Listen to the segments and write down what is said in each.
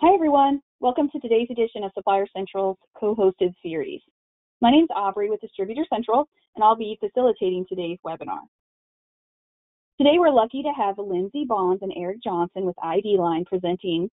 Hi, everyone. Welcome to today's edition of Supplier Central's co-hosted series. My name is Aubrey with Distributor Central, and I'll be facilitating today's webinar. Today, we're lucky to have Lindsay Bonds and Eric Johnson with ID Line presenting.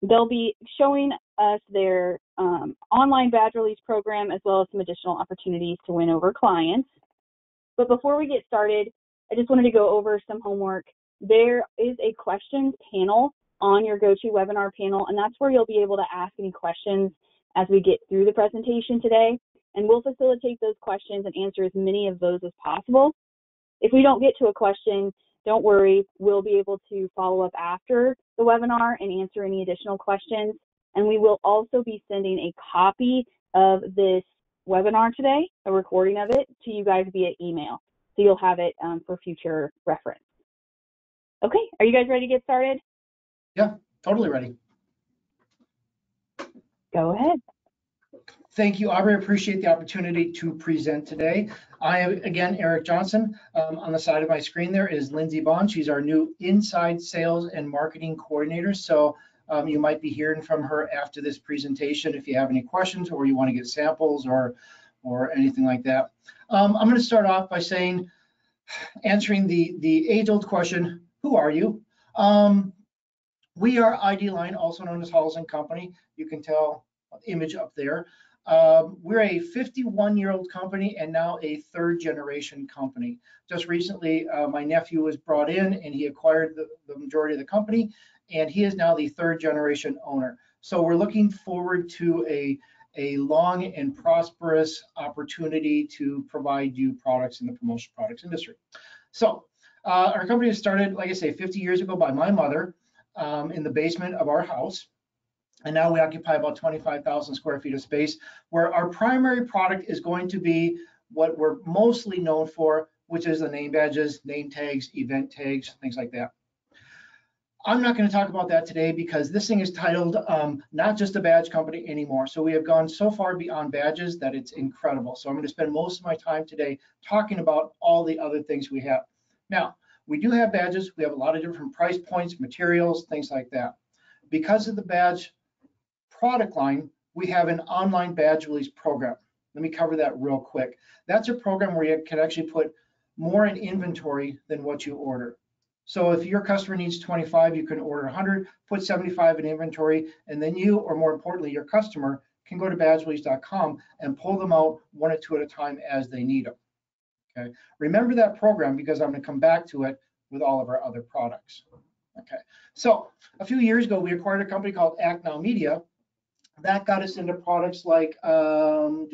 They'll be showing us their um, online badge release program as well as some additional opportunities to win over clients. But before we get started, I just wanted to go over some homework. There is a questions panel on your GoToWebinar panel, and that's where you'll be able to ask any questions as we get through the presentation today. And we'll facilitate those questions and answer as many of those as possible. If we don't get to a question, don't worry, we'll be able to follow up after the webinar and answer any additional questions. And we will also be sending a copy of this webinar today, a recording of it, to you guys via email. So you'll have it um, for future reference. Okay, are you guys ready to get started? Yeah, totally ready. Go ahead. Thank you, Aubrey. Appreciate the opportunity to present today. I am, again, Eric Johnson. Um, on the side of my screen there is Lindsay Bond. She's our new inside sales and marketing coordinator. So um, you might be hearing from her after this presentation if you have any questions or you want to get samples or, or anything like that. Um, I'm going to start off by saying, answering the, the age-old question, who are you? Um, we are ID Line, also known as Halls and Company. You can tell image up there. Um, we're a 51 year old company and now a third generation company. Just recently, uh, my nephew was brought in and he acquired the, the, majority of the company and he is now the third generation owner. So we're looking forward to a, a long and prosperous opportunity to provide you products in the promotional products industry. So uh, our company was started, like I say, 50 years ago by my mother um, in the basement of our house. And now we occupy about 25,000 square feet of space where our primary product is going to be what we're mostly known for, which is the name badges, name tags, event tags, things like that. I'm not going to talk about that today because this thing is titled um, not just a badge company anymore. So we have gone so far beyond badges that it's incredible. So I'm going to spend most of my time today talking about all the other things we have. Now, we do have badges. We have a lot of different price points, materials, things like that. Because of the badge product line, we have an online badge release program. Let me cover that real quick. That's a program where you can actually put more in inventory than what you order. So if your customer needs 25, you can order 100, put 75 in inventory, and then you, or more importantly, your customer, can go to badgerelease.com and pull them out one or two at a time as they need them. Okay, remember that program because I'm going to come back to it with all of our other products. Okay, so a few years ago, we acquired a company called Act Now Media. That got us into products like, um,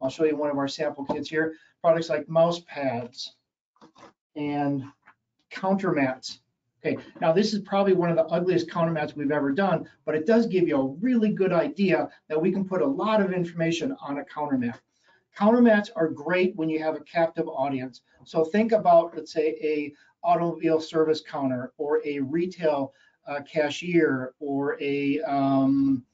I'll show you one of our sample kits here. Products like mouse pads and counter mats. Okay, now this is probably one of the ugliest counter mats we've ever done, but it does give you a really good idea that we can put a lot of information on a counter mat. Counter mats are great when you have a captive audience. So think about, let's say, a automobile service counter or a retail uh, cashier or a um,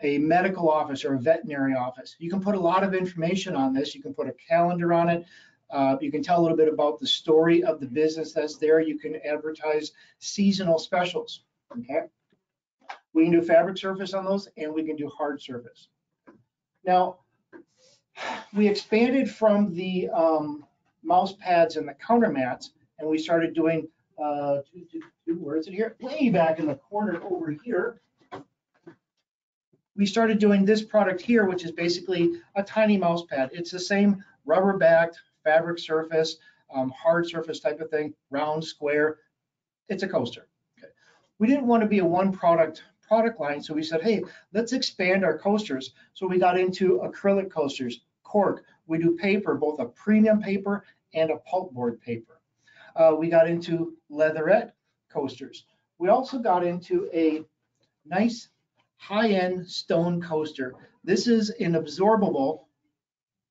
a medical office or a veterinary office. You can put a lot of information on this. You can put a calendar on it. Uh, you can tell a little bit about the story of the business that's there. You can advertise seasonal specials. Okay. We can do fabric surface on those and we can do hard surface. Now, we expanded from the um, mouse pads and the counter mats, and we started doing, uh, where is it here? Way back in the corner over here. We started doing this product here, which is basically a tiny mouse pad. It's the same rubber backed fabric surface, um, hard surface type of thing, round, square. It's a coaster. Okay. We didn't want to be a one product product line. So we said, hey, let's expand our coasters. So we got into acrylic coasters, cork. We do paper, both a premium paper and a pulpboard paper. Uh, we got into leatherette coasters. We also got into a nice high-end stone coaster. This is an absorbable,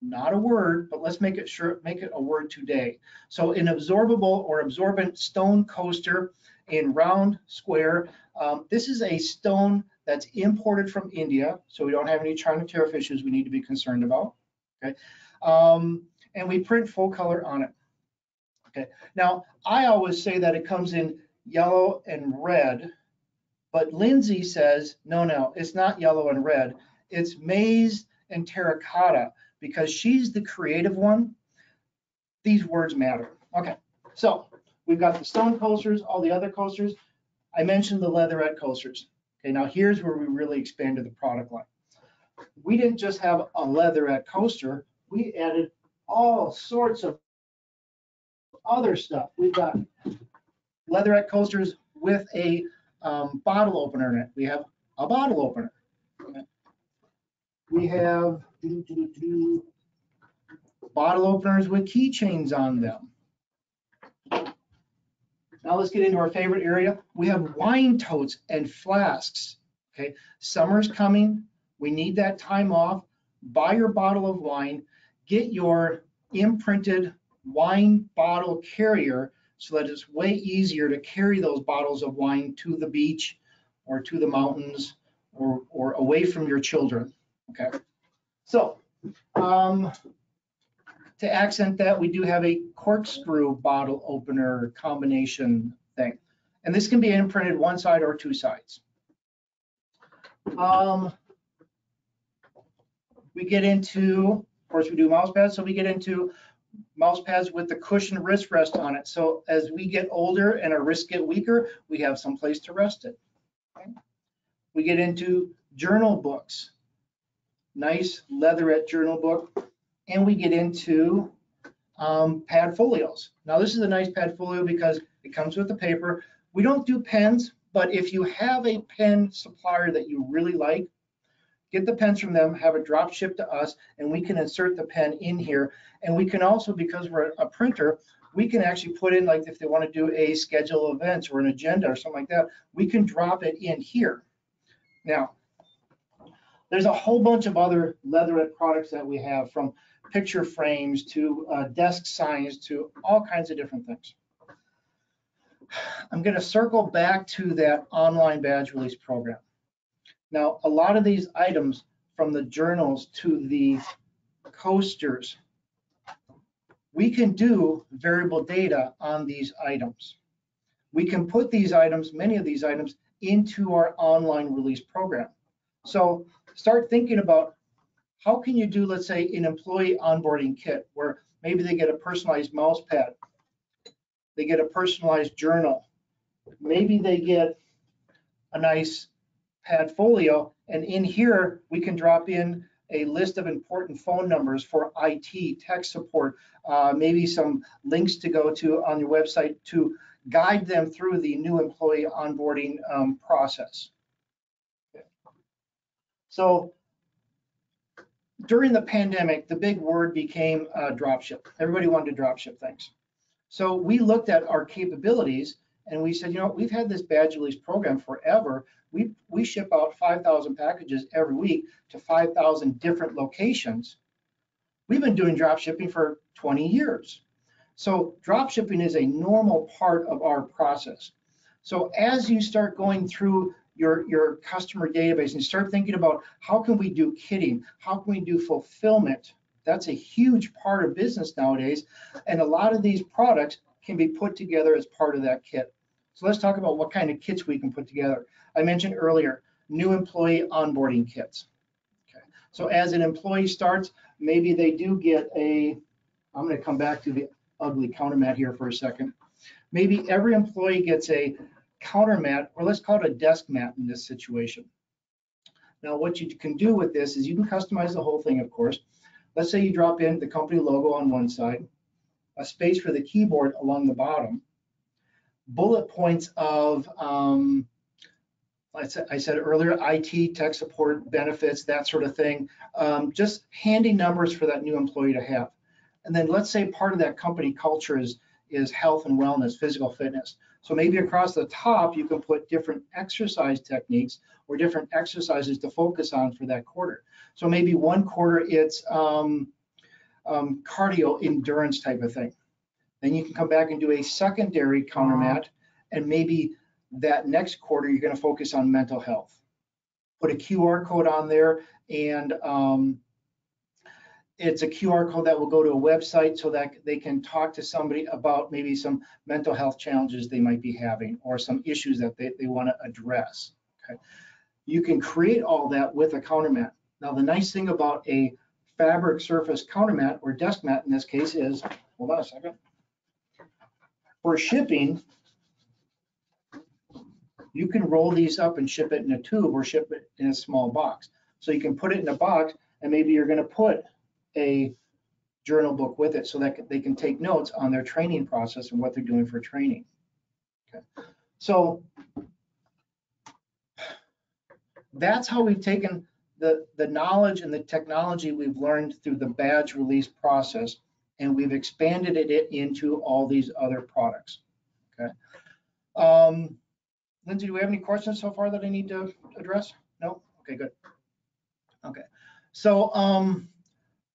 not a word, but let's make it sure make it a word today. So an absorbable or absorbent stone coaster in round square. Um, this is a stone that's imported from India, so we don't have any China tariff issues we need to be concerned about. Okay, um, and we print full color on it. Okay, now I always say that it comes in yellow and red, But Lindsay says, no, no, it's not yellow and red. It's maize and terracotta because she's the creative one. These words matter. Okay, so we've got the stone coasters, all the other coasters. I mentioned the leatherette coasters. Okay, now here's where we really expanded the product line. We didn't just have a leatherette coaster, we added all sorts of other stuff. We've got leatherette coasters with a um, bottle opener in it. We have a bottle opener. We have bottle openers with keychains on them. Now let's get into our favorite area. We have wine totes and flasks. Okay, summer's coming. We need that time off. Buy your bottle of wine. Get your imprinted wine bottle carrier so that it's way easier to carry those bottles of wine to the beach or to the mountains or, or away from your children. Okay. So um, to accent that, we do have a corkscrew bottle opener combination thing. And this can be imprinted one side or two sides. Um, we get into, of course, we do mouse pads, so we get into mouse pads with the cushion wrist rest on it. So as we get older and our wrists get weaker, we have some place to rest it. Okay. We get into journal books, nice leatherette journal book, and we get into um, pad folios. Now this is a nice pad folio because it comes with the paper. We don't do pens, but if you have a pen supplier that you really like, get the pens from them, have it drop shipped to us, and we can insert the pen in here. And we can also, because we're a printer, we can actually put in, like if they want to do a schedule of events or an agenda or something like that, we can drop it in here. Now, there's a whole bunch of other leatherette products that we have from picture frames to uh, desk signs to all kinds of different things. I'm going to circle back to that online badge release program. Now, a lot of these items from the journals to the coasters, we can do variable data on these items. We can put these items, many of these items, into our online release program. So start thinking about how can you do, let's say, an employee onboarding kit where maybe they get a personalized mouse pad, they get a personalized journal, maybe they get a nice Padfolio, and in here we can drop in a list of important phone numbers for IT, tech support, uh, maybe some links to go to on your website to guide them through the new employee onboarding um, process. So during the pandemic, the big word became uh, dropship. Everybody wanted to dropship things. So we looked at our capabilities and we said, you know, we've had this badge release program forever. We, we ship out 5,000 packages every week to 5,000 different locations. We've been doing drop shipping for 20 years. So drop shipping is a normal part of our process. So as you start going through your, your customer database and start thinking about how can we do kitting? How can we do fulfillment? That's a huge part of business nowadays. And a lot of these products can be put together as part of that kit. So let's talk about what kind of kits we can put together. I mentioned earlier, new employee onboarding kits. Okay. So as an employee starts, maybe they do get a, I'm gonna come back to the ugly counter mat here for a second. Maybe every employee gets a counter mat, or let's call it a desk mat in this situation. Now what you can do with this is you can customize the whole thing, of course. Let's say you drop in the company logo on one side, a space for the keyboard along the bottom, bullet points of, um, I, said, I said earlier, IT, tech support, benefits, that sort of thing. Um, just handy numbers for that new employee to have. And then let's say part of that company culture is, is health and wellness, physical fitness. So maybe across the top, you can put different exercise techniques or different exercises to focus on for that quarter. So maybe one quarter it's um, um, cardio endurance type of thing. Then you can come back and do a secondary counter mat, and maybe that next quarter you're going to focus on mental health. Put a QR code on there, and um, it's a QR code that will go to a website so that they can talk to somebody about maybe some mental health challenges they might be having or some issues that they, they want to address. Okay. You can create all that with a counter mat. Now, the nice thing about a fabric surface counter mat or desk mat in this case is, hold on a second. For shipping, you can roll these up and ship it in a tube or ship it in a small box. So you can put it in a box and maybe you're gonna put a journal book with it so that they can take notes on their training process and what they're doing for training. Okay. So that's how we've taken the, the knowledge and the technology we've learned through the badge release process and we've expanded it into all these other products. Okay. Um, Lindsay, do we have any questions so far that I need to address? No? Okay, good. Okay. So um,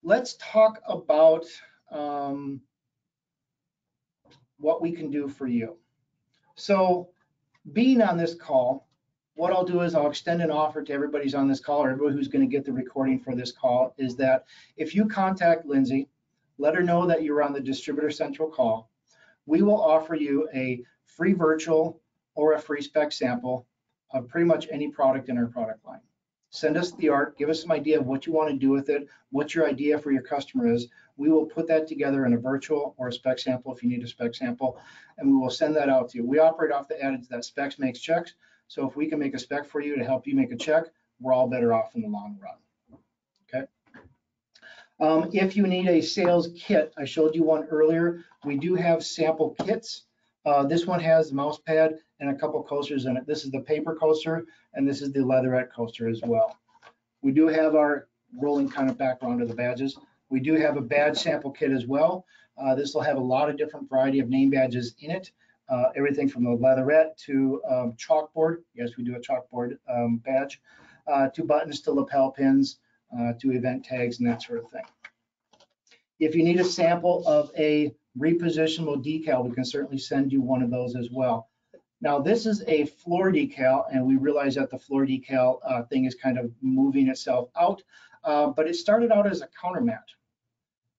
let's talk about um, what we can do for you. So being on this call, what I'll do is I'll extend an offer to everybody's on this call or everybody who's going to get the recording for this call is that if you contact Lindsay, let her know that you're on the Distributor Central call. We will offer you a free virtual or a free spec sample of pretty much any product in our product line. Send us the art, give us some idea of what you want to do with it, what your idea for your customer is. We will put that together in a virtual or a spec sample if you need a spec sample, and we will send that out to you. We operate off the adage that specs makes checks. So if we can make a spec for you to help you make a check, we're all better off in the long run. Okay. Um, if you need a sales kit, I showed you one earlier. We do have sample kits. Uh, this one has the mouse pad and a couple coasters in it. This is the paper coaster and this is the leatherette coaster as well. We do have our rolling kind of background of the badges. We do have a badge sample kit as well. Uh, this will have a lot of different variety of name badges in it. Uh, everything from the leatherette to um, chalkboard. Yes, we do a chalkboard um, badge. Uh, to buttons to lapel pins uh, to event tags and that sort of thing. If you need a sample of a repositionable decal, we can certainly send you one of those as well. Now this is a floor decal and we realize that the floor decal uh, thing is kind of moving itself out, uh, but it started out as a counter mat.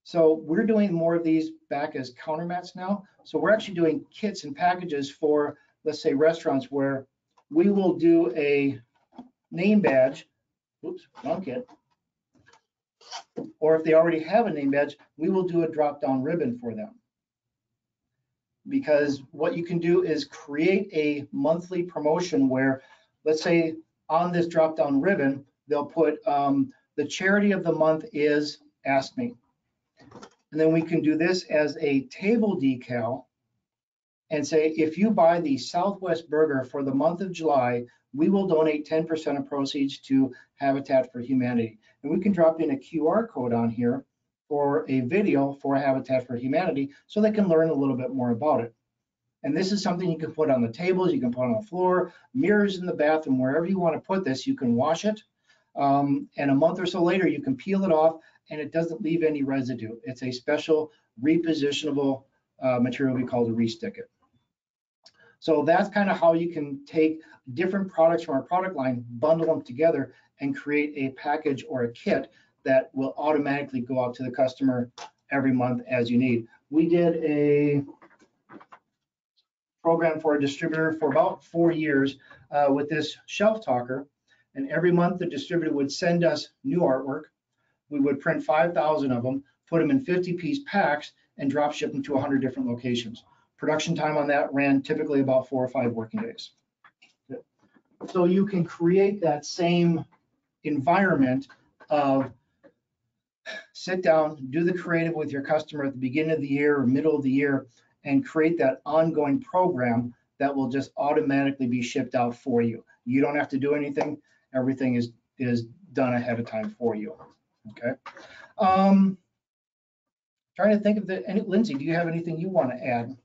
So we're doing more of these back as counter mats now. So we're actually doing kits and packages for, let's say restaurants where we will do a name badge, oops, wrong kit, or if they already have a name badge, we will do a drop down ribbon for them. Because what you can do is create a monthly promotion where, let's say on this drop down ribbon, they'll put um, the charity of the month is Ask Me. And then we can do this as a table decal and say, if you buy the Southwest Burger for the month of July, we will donate 10% of proceeds to Habitat for Humanity. And we can drop in a QR code on here for a video for Habitat for Humanity so they can learn a little bit more about it. And this is something you can put on the tables, you can put on the floor, mirrors in the bathroom, wherever you want to put this, you can wash it. Um, and a month or so later, you can peel it off and it doesn't leave any residue. It's a special repositionable uh, material we call the restick it. So that's kind of how you can take different products from our product line, bundle them together, and create a package or a kit that will automatically go out to the customer every month as you need. We did a program for a distributor for about four years uh, with this shelf talker. And every month the distributor would send us new artwork. We would print 5,000 of them, put them in 50 piece packs and drop ship them to 100 different locations. Production time on that ran typically about four or five working days. So you can create that same environment of sit down, do the creative with your customer at the beginning of the year or middle of the year, and create that ongoing program that will just automatically be shipped out for you. You don't have to do anything. Everything is is done ahead of time for you. Okay. Um, trying to think of the, any, Lindsay, do you have anything you want to add?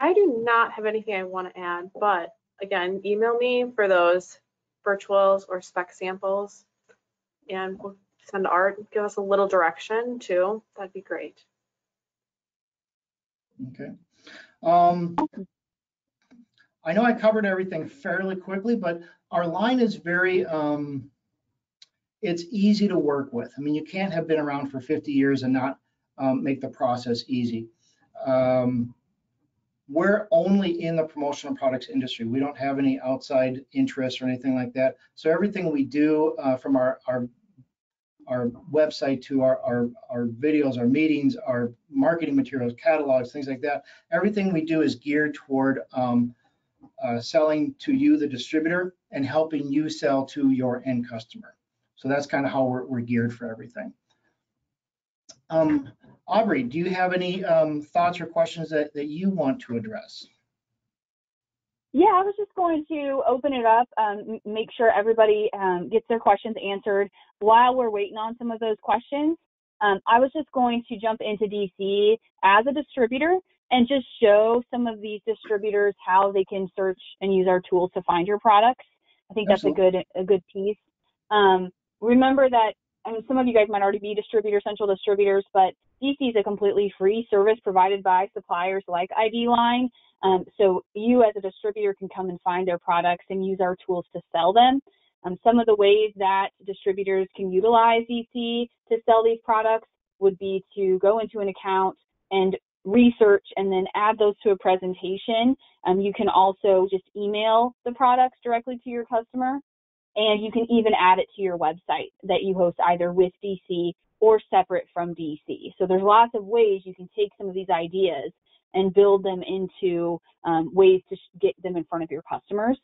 I do not have anything I want to add, but again, email me for those virtuals or spec samples and we'll send art, give us a little direction too. That'd be great. Okay. Um, I know I covered everything fairly quickly, but our line is very, um, it's easy to work with. I mean, you can't have been around for 50 years and not um, make the process easy. Um, we're only in the promotional products industry. We don't have any outside interests or anything like that. So everything we do uh, from our, our our website to our, our, our videos, our meetings, our marketing materials, catalogs, things like that. Everything we do is geared toward um, uh, selling to you, the distributor, and helping you sell to your end customer. So that's kind of how we're, we're geared for everything. Um, Aubrey, do you have any um, thoughts or questions that, that you want to address? Yeah, I was just going to open it up, um, make sure everybody um, gets their questions answered. While we're waiting on some of those questions, um, I was just going to jump into DC as a distributor and just show some of these distributors how they can search and use our tools to find your products. I think that's Absolutely. a good a good piece. Um, remember that I mean, some of you guys might already be distributor central distributors, but DC is a completely free service provided by suppliers like ID Line. Um, so you as a distributor can come and find their products and use our tools to sell them. Um, some of the ways that distributors can utilize DC to sell these products would be to go into an account and research and then add those to a presentation. Um, you can also just email the products directly to your customer. And you can even add it to your website that you host either with DC or separate from DC. So there's lots of ways you can take some of these ideas and build them into um, ways to get them in front of your customers.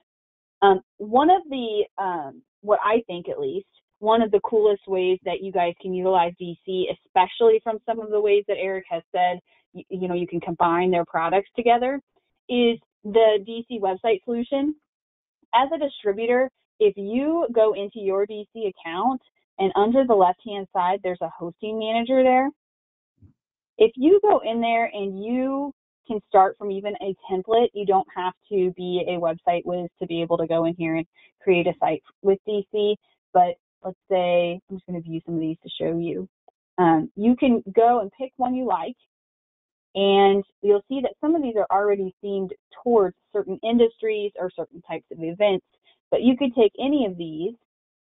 Um, one of the, um, what I think at least, one of the coolest ways that you guys can utilize DC, especially from some of the ways that Eric has said, you, you know, you can combine their products together, is the DC website solution. As a distributor, if you go into your DC account and under the left hand side, there's a hosting manager there. If you go in there and you can start from even a template, you don't have to be a website whiz to be able to go in here and create a site with DC. But let's say, I'm just going to view some of these to show you. Um, you can go and pick one you like, and you'll see that some of these are already themed towards certain industries or certain types of events. But you could take any of these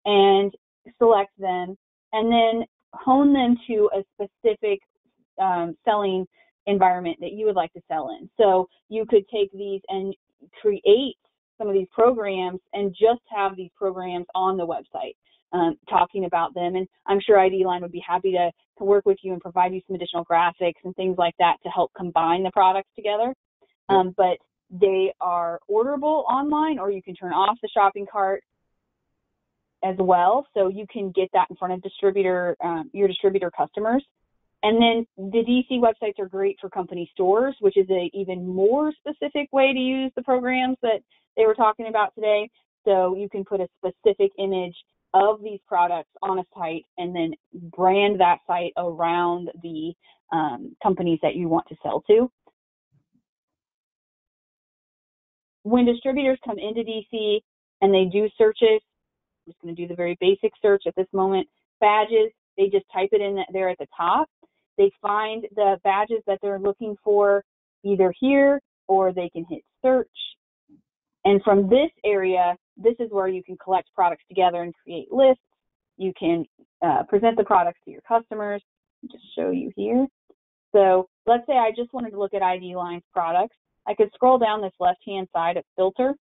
and select them and then hone them to a specific um, selling environment that you would like to sell in. So you could take these and create some of these programs and just have these programs on the website um, talking about them. And I'm sure ID Line would be happy to, to work with you and provide you some additional graphics and things like that to help combine the products together. Um, but they are orderable online or you can turn off the shopping cart as well. So you can get that in front of distributor, um, your distributor customers. And then the DC websites are great for company stores, which is a even more specific way to use the programs that they were talking about today. So you can put a specific image of these products on a site and then brand that site around the um, companies that you want to sell to. When distributors come into DC and they do searches, I'm just going to do the very basic search at this moment, badges, they just type it in there at the top. They find the badges that they're looking for either here or they can hit search. And from this area, this is where you can collect products together and create lists. You can uh, present the products to your customers. Just show you here. So let's say I just wanted to look at ID Line's products. I could scroll down this left-hand side at filter,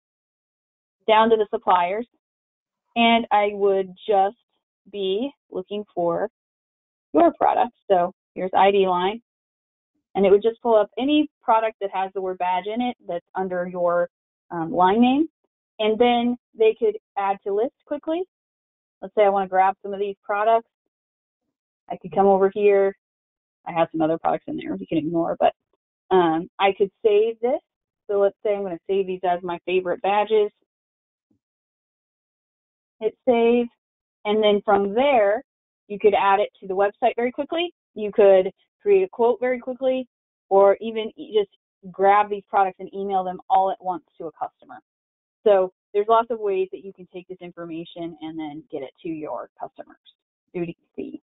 down to the suppliers, and I would just be looking for your product. So here's ID line, and it would just pull up any product that has the word badge in it that's under your um, line name, and then they could add to list quickly. Let's say I want to grab some of these products. I could come over here. I have some other products in there you can ignore, but um, I could save this. So let's say I'm going to save these as my favorite badges. Hit save. And then from there, you could add it to the website very quickly. You could create a quote very quickly, or even just grab these products and email them all at once to a customer. So there's lots of ways that you can take this information and then get it to your customers through DC.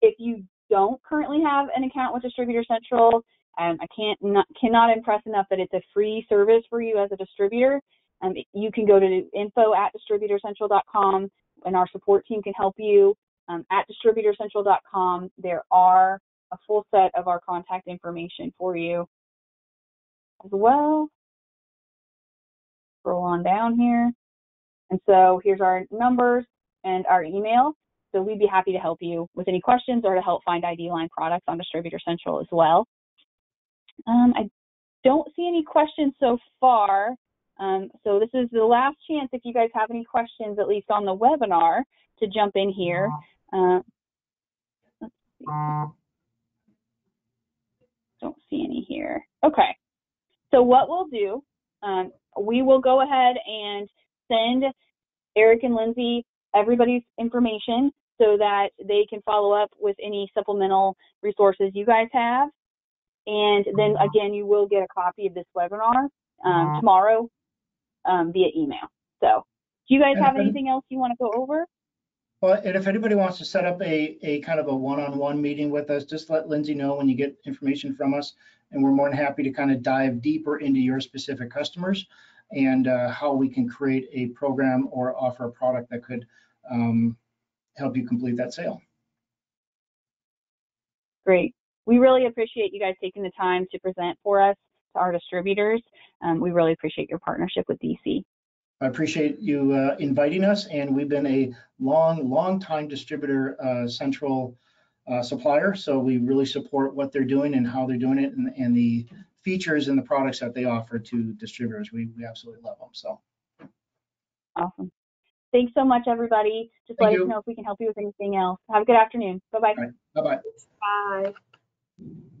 If you don't currently have an account with Distributor Central, um, I can't not, cannot impress enough that it's a free service for you as a distributor. Um, you can go to info at distributorcentral.com and our support team can help you. Um, at distributorcentral.com, there are a full set of our contact information for you. as well. Scroll on down here. And so here's our numbers and our email. So we'd be happy to help you with any questions or to help find ID line products on Distributor Central as well. Um, I don't see any questions so far. Um, so this is the last chance if you guys have any questions, at least on the webinar, to jump in here. Uh, let's see. Don't see any here. Okay. So what we'll do, um, we will go ahead and send Eric and Lindsay everybody's information so that they can follow up with any supplemental resources you guys have. And then again, you will get a copy of this webinar um, tomorrow um, via email. So, do you guys have anything else you want to go over? Well, and if anybody wants to set up a, a kind of a one-on-one meeting with us, just let Lindsay know when you get information from us. And we're more than happy to kind of dive deeper into your specific customers and uh, how we can create a program or offer a product that could um, help you complete that sale. Great. We really appreciate you guys taking the time to present for us to our distributors. Um, we really appreciate your partnership with DC. I appreciate you uh, inviting us, and we've been a long, long time distributor uh, central uh, supplier. So we really support what they're doing and how they're doing it, and, and the features and the products that they offer to distributors. We, we absolutely love them. So Awesome. Thanks so much, everybody. Just Thank let you. us know if we can help you with anything else. Have a good afternoon. Bye bye. bye bye. Bye. Thank you.